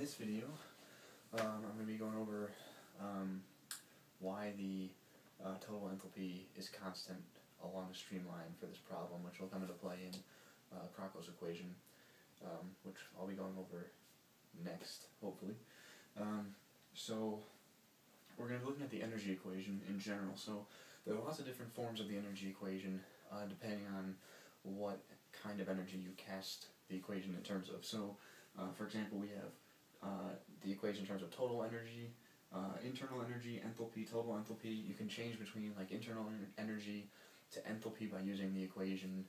this video, um, I'm going to be going over um, why the uh, total enthalpy is constant along a streamline for this problem, which will come into play in uh, Crocco's equation, um, which I'll be going over next, hopefully. Um, so, we're going to be looking at the energy equation in general. So, there are lots of different forms of the energy equation, uh, depending on what kind of energy you cast the equation in terms of. So, uh, for example, we have uh, the equation in terms of total energy, uh, internal energy, enthalpy, total enthalpy. You can change between like internal energy to enthalpy by using the equation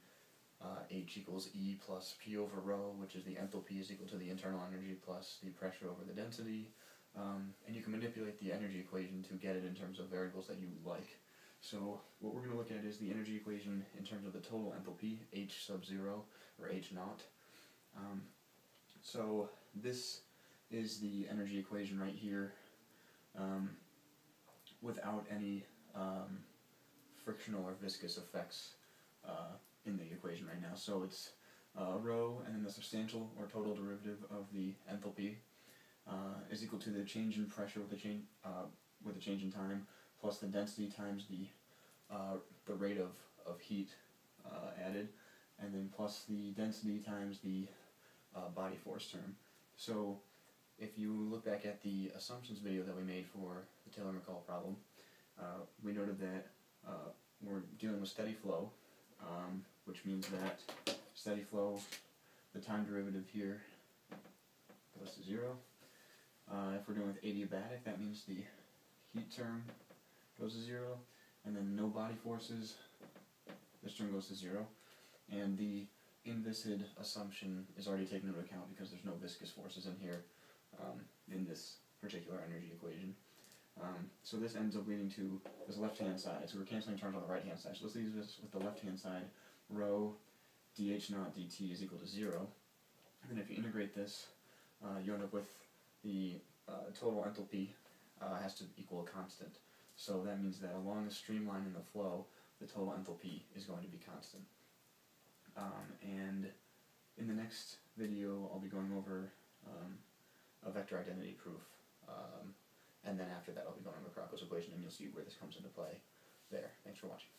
uh, H equals E plus P over rho, which is the enthalpy is equal to the internal energy plus the pressure over the density. Um, and you can manipulate the energy equation to get it in terms of variables that you like. So what we're going to look at is the energy equation in terms of the total enthalpy, H sub 0, or H naught. Um, so this is the energy equation right here um, without any um, frictional or viscous effects uh, in the equation right now. So it's uh, rho and then the substantial or total derivative of the enthalpy uh, is equal to the change in pressure with the change uh, with the change in time plus the density times the uh, the rate of, of heat uh, added and then plus the density times the body force term. So if you look back at the assumptions video that we made for the Taylor-Maccoll problem, uh, we noted that uh, we're dealing with steady flow, um, which means that steady flow, the time derivative here goes to zero. Uh, if we're dealing with adiabatic, that means the heat term goes to zero, and then no body forces, this term goes to zero, and the inviscid assumption is already taken into account because there's no viscous forces in here um, in this particular energy equation. Um, so this ends up leading to this left-hand side. So we're canceling terms on the right-hand side. So let's leave this with the left-hand side. Rho dh naught dt is equal to 0. And then if you integrate this, uh, you end up with the uh, total enthalpy uh, has to equal a constant. So that means that along a streamline in the flow, the total enthalpy is going to be constant. Um, and in the next video, I'll be going over um, a vector identity proof. Um, and then after that, I'll be going over Crocco's equation, and you'll see where this comes into play there. Thanks for watching.